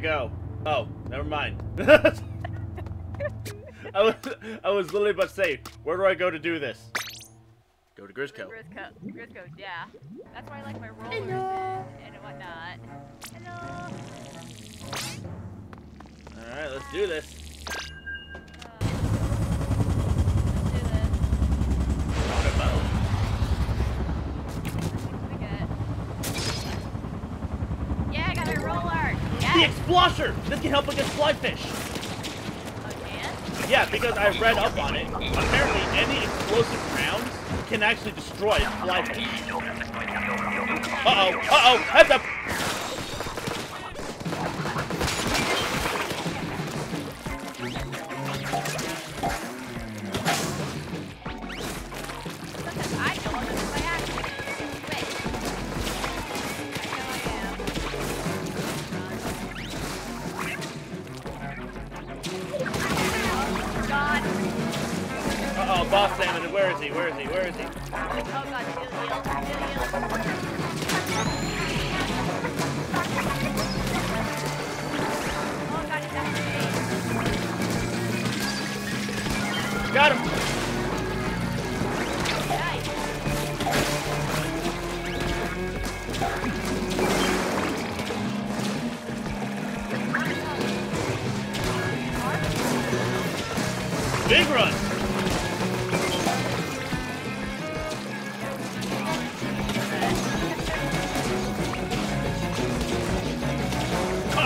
go? Oh, never mind. I was I was literally about to say, where do I go to do this? Go to Grizzco. Grisco. Grizzco, yeah. That's why I like my rollers and, and whatnot. Hello. All right, let's do this. Uh, let's do this. On a boat. What we get? Yeah, I got a roller. The Yes. Explosher! This can help against flyfish. Again? Yeah, because I read up on it. Apparently, any explosive rounds can actually destroy flyfish. Uh-oh, uh-oh, heads up!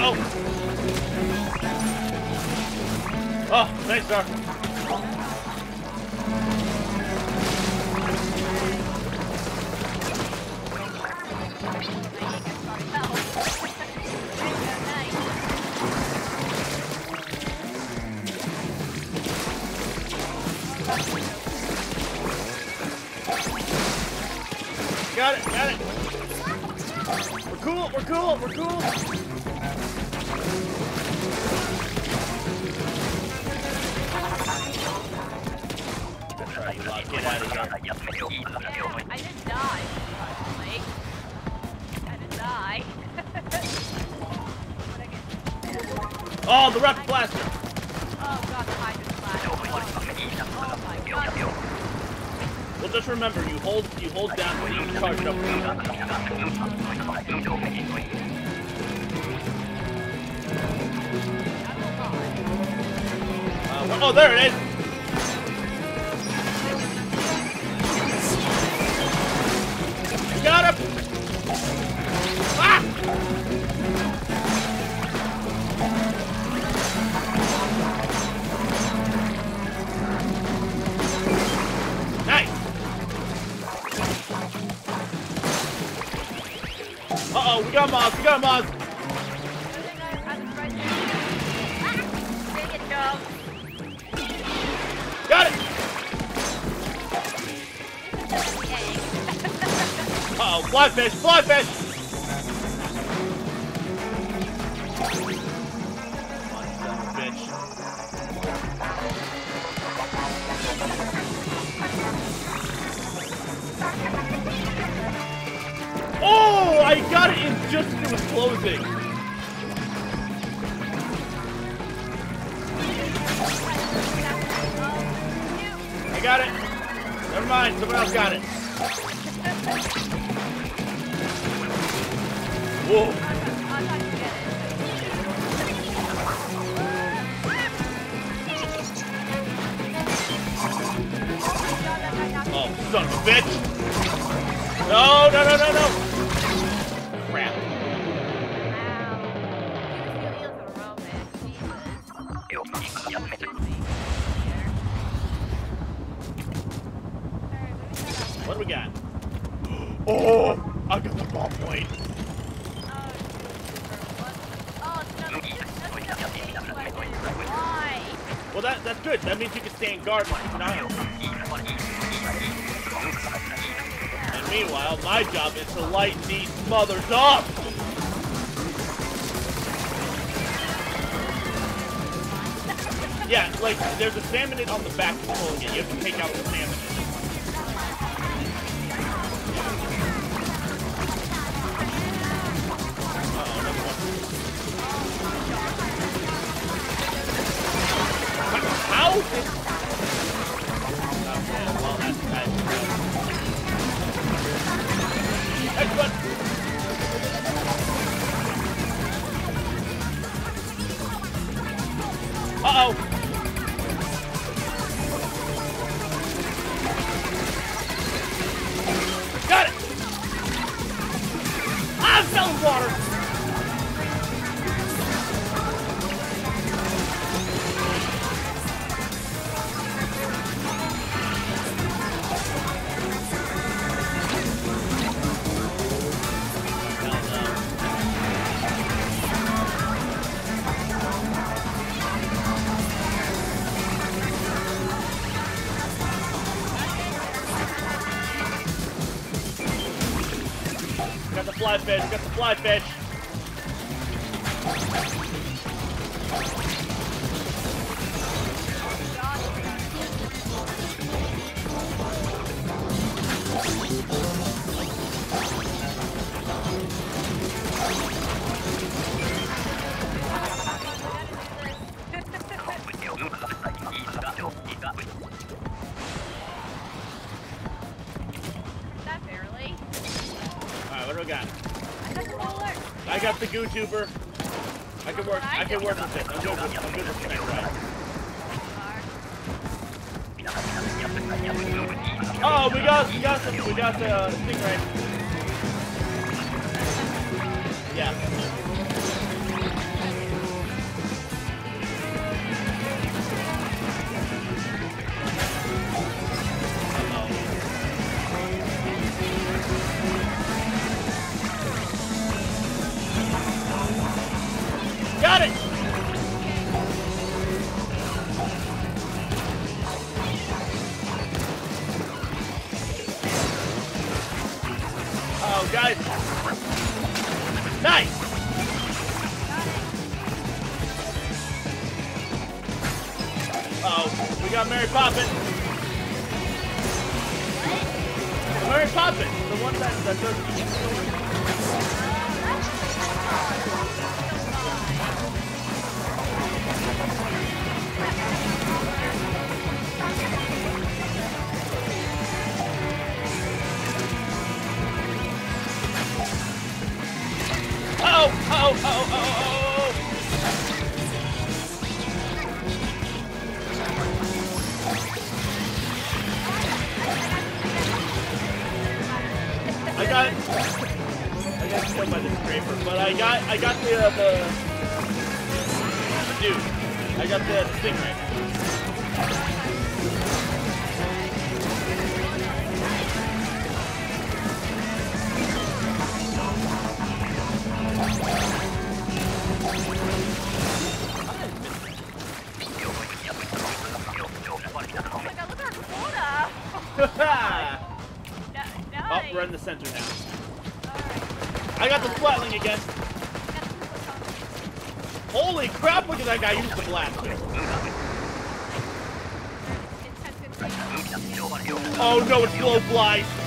Uh-oh! Oh, oh nice, sir. Got it, got it. We're cool, we're cool, we're cool. Hold you hold down when you charge it up. Uh, oh, there it is. Got it. Never mind, someone else got it. Whoa. Oh, son of a bitch! No, no, no, no, no! Oh, I got the ball point. Well, that that's good. That means you can stay in guard them. And meanwhile, my job is to light these mothers up. Yeah, like there's a salmonid on the back of pulling it. You have to take out the salmonid. open fly fish, got the fly fish. I got the goo tuber. I can work I can work with it. I'm good with I'm good with snake right. Oh we got we got the we got the uh. Yeah. I got, I got killed by the scraper, but I got, I got the, uh, the, dude, I got the stingray. Oh my god, oh, we're in the center now. I got the splatling again. Holy crap, look at that guy use the blast. Oh no, it's glow flies.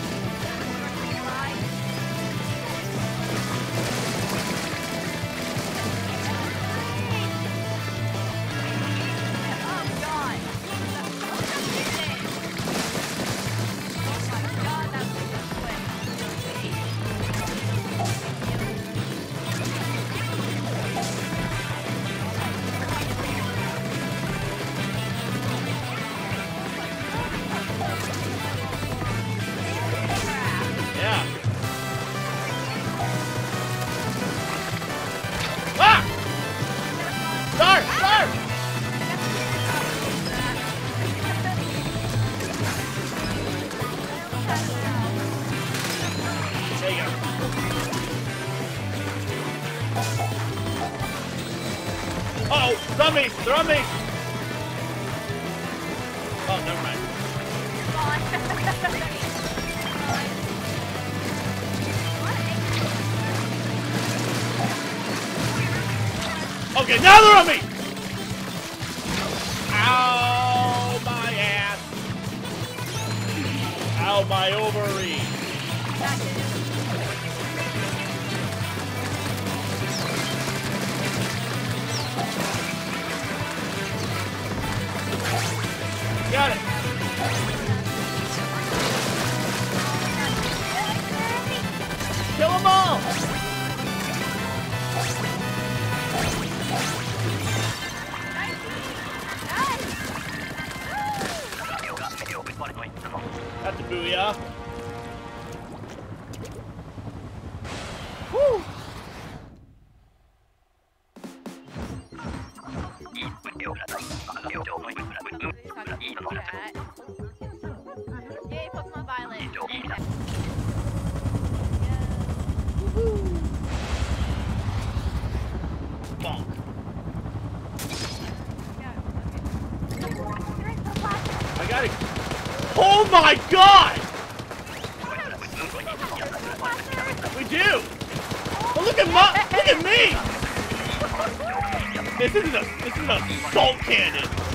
This isn't a this isn't a salt cannon.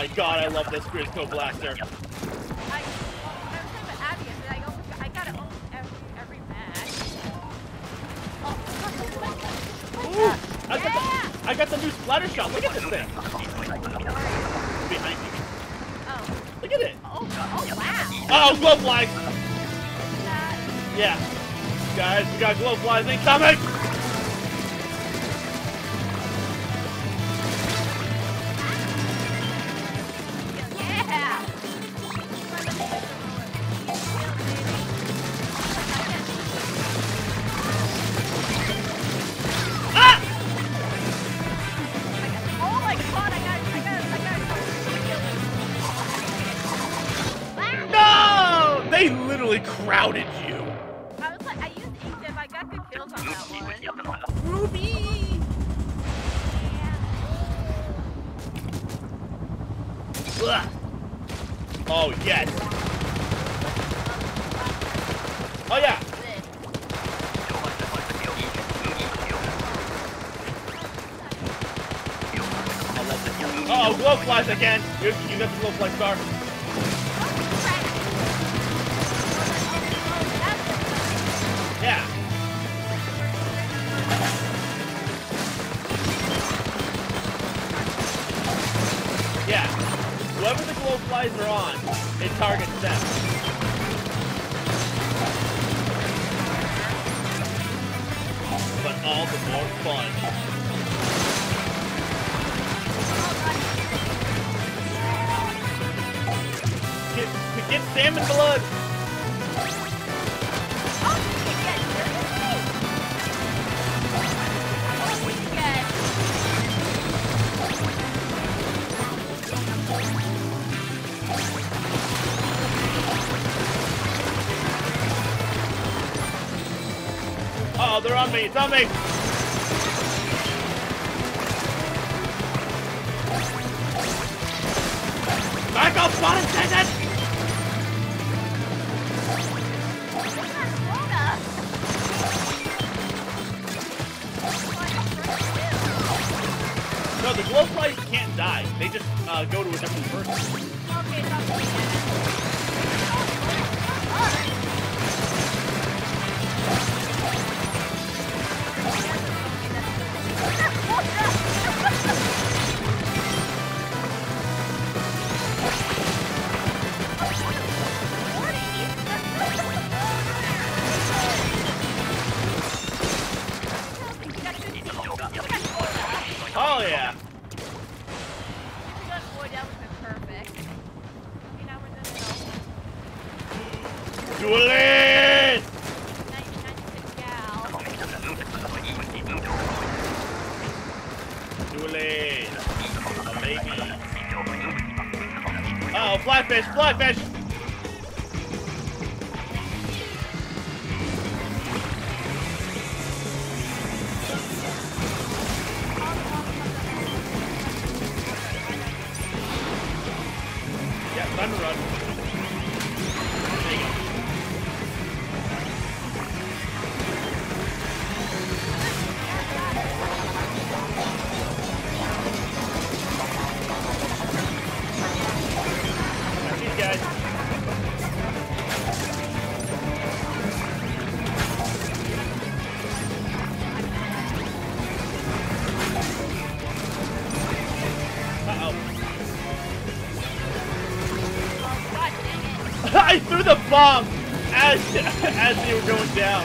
My god, I love this Grizzco Blaster. Ooh, I got the, I got the new splatter shot. Look at this thing. Behind me. Look at it. Oh, oh glow flies. Yeah. Guys, we got glow flies incoming. Fly star. Me. It's on me. Back up, spot attendant! No, the glow flies can't die. They just uh, go to a different person. Oh bomb as as they were going down.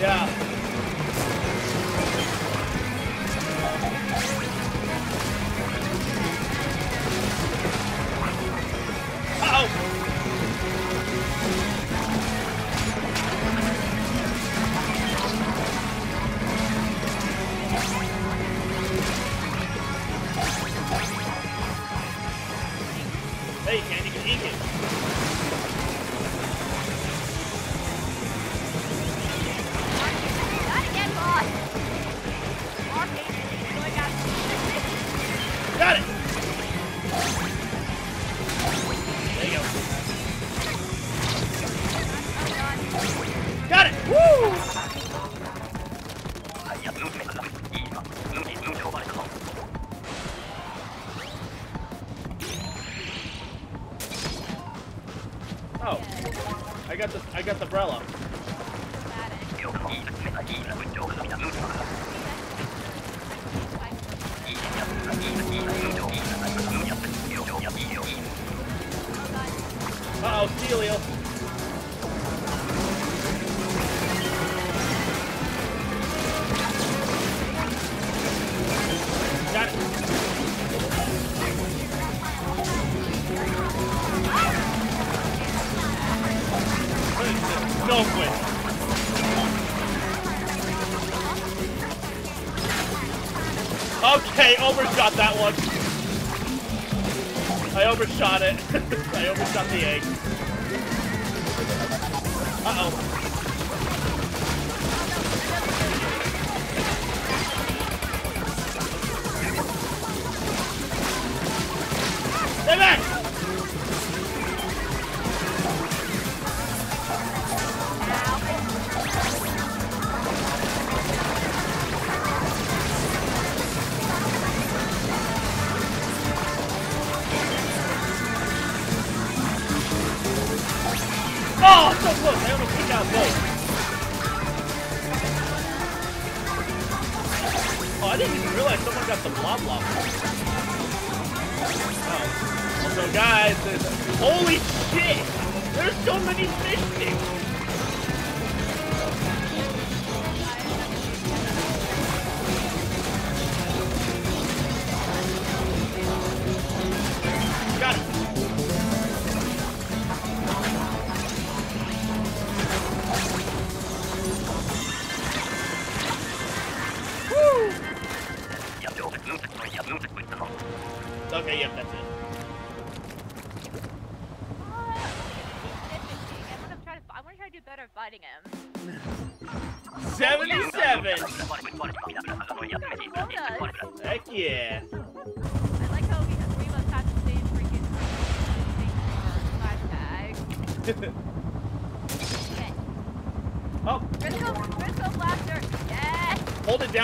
Yeah. Overshot it. I overshot the egg. I didn't even realize someone got the blob blob. Oh. Guys, holy shit! There's so many fish!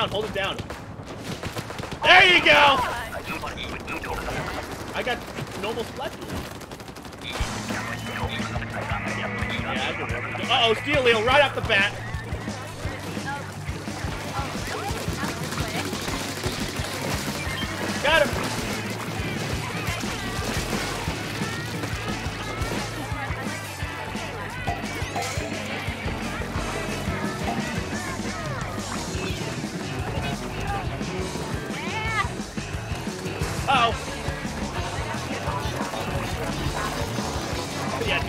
Down, hold it down. There you go! I got normal splashes. Yeah. Uh-oh, Steel Eel right off the bat. Got him.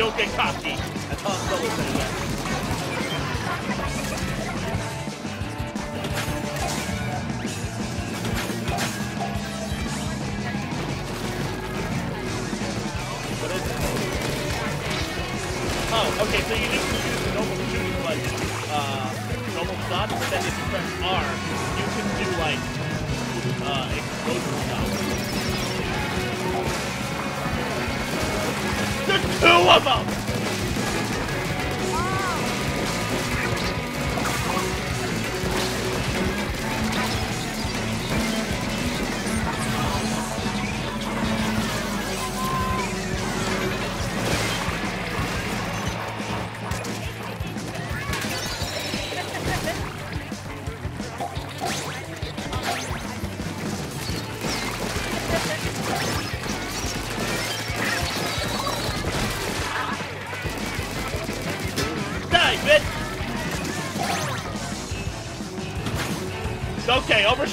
don't get cocky. That's how Solo said that. Oh, okay, so you just use the normal shooting button, uh, normal shot, but then if you press R, you can do, like, uh, of them!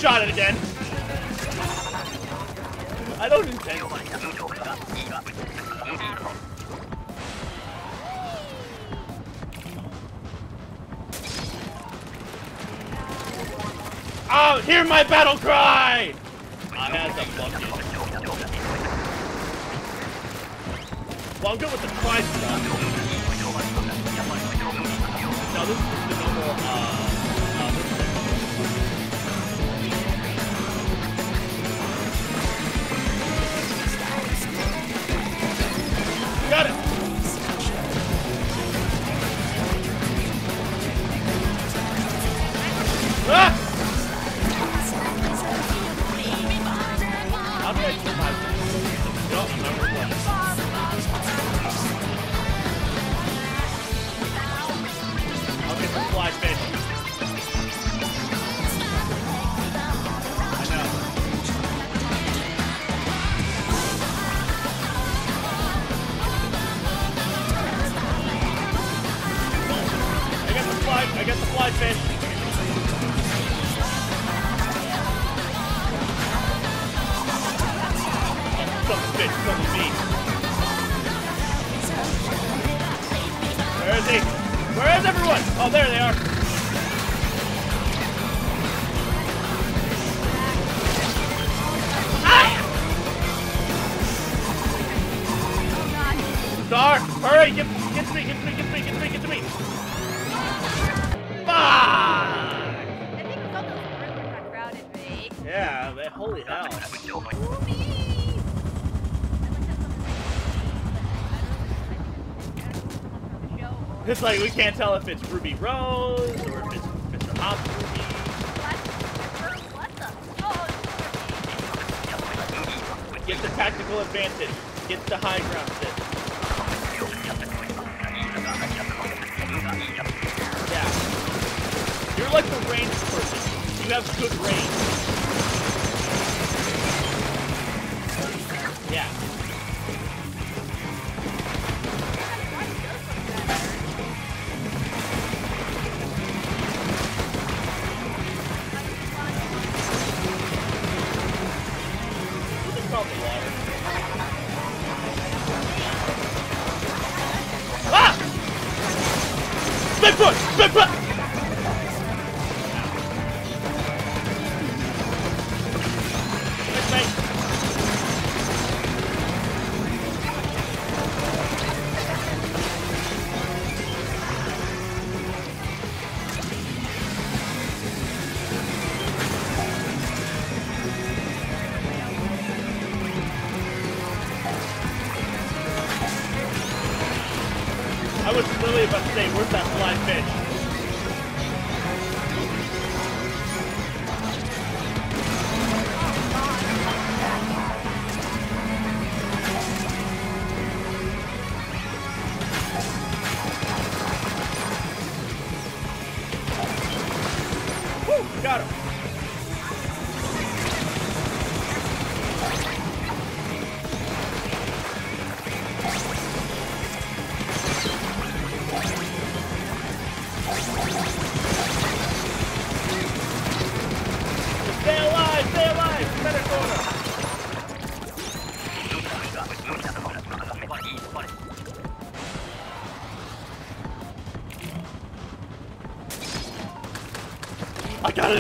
Overshot it again. I don't intend Oh, hear my battle cry! I had the bucket. Well, I'm good with the try stuff. No, this is the normal, uh... Fish. Where is he? Where is everyone? Oh, there they are. Ah! Star! Hurry! Get, get to me! Get to me! Get to me! Get to me! Get to me! It's like we can't tell if it's Ruby Rose or if it's Mr. Hobbs Ruby. Get the tactical advantage. Get the high ground sit. Yeah. You're like the range person. You have good range.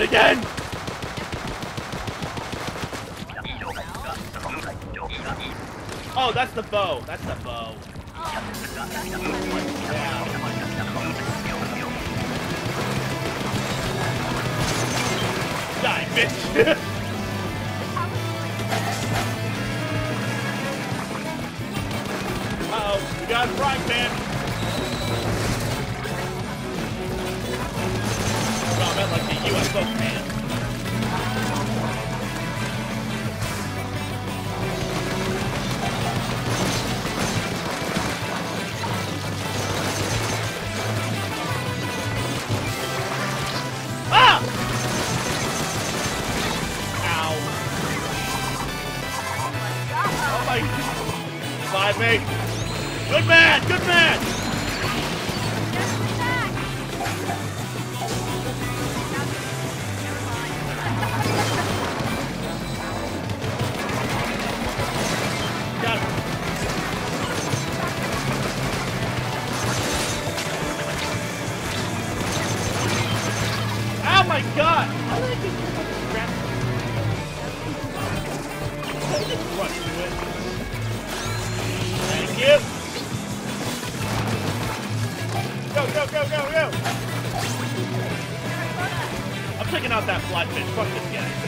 Again! Oh, that's the bow. That's the bow. Die, bitch! Uh-oh, we got a frying pan. Meant like the Go, go, go, go! I'm taking out that flatfish. Fuck this guy.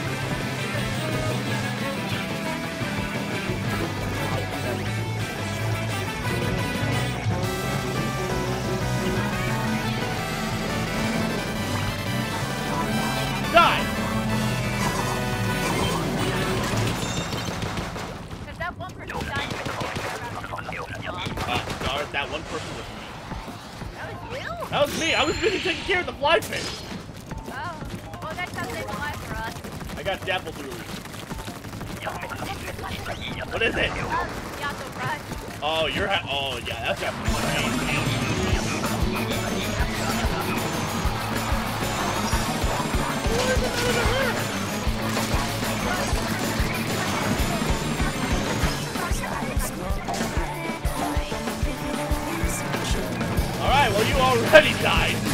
Me! I was busy taking care of the fly flyfish! Oh. Well, that a life for us. I got dapple through. What is it? Oh, Oh, you're ha- oh yeah, that's got Alright, well you already died.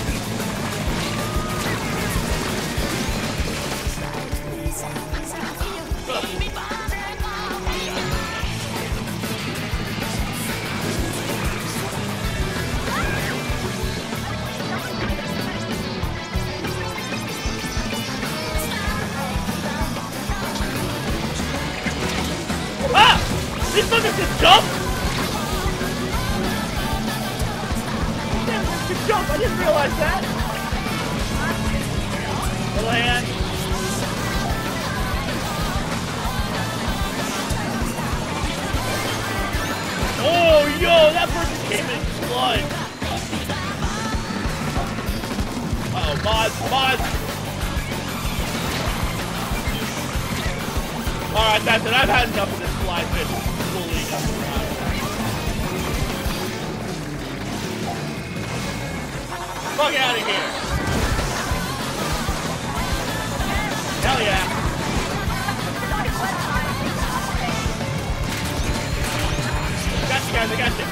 Guys, I got you.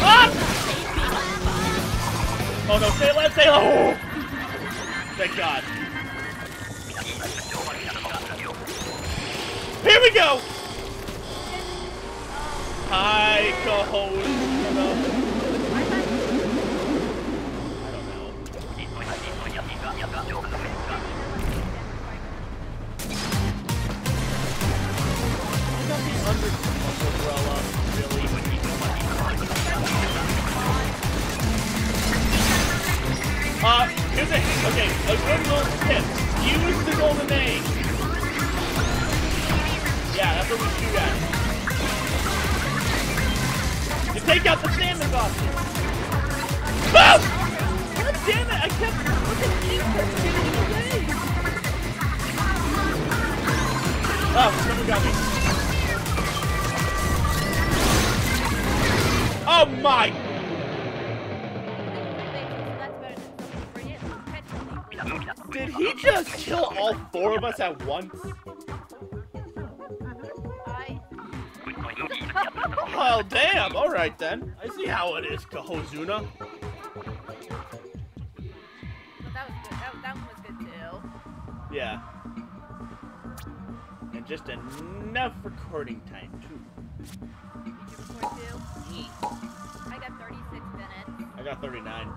Ah! Oh no, stay alive, stay alive! Oh! Thank God. Here we go! Hi, Cahoon. Here's a okay, a good little tip. Use the golden egg. Yeah, that's what we shoot at. You take out the salmon boxes. Boom! God damn it! I kept fucking kept getting in the way. Oh, someone got me. Oh my just kill all four of us at once? Well, damn. All right then. I see how it is, Cohozuna. That was good. That, that one was good too. Yeah. And just enough recording time, too. Did you record too? I got 36 minutes. I got 39.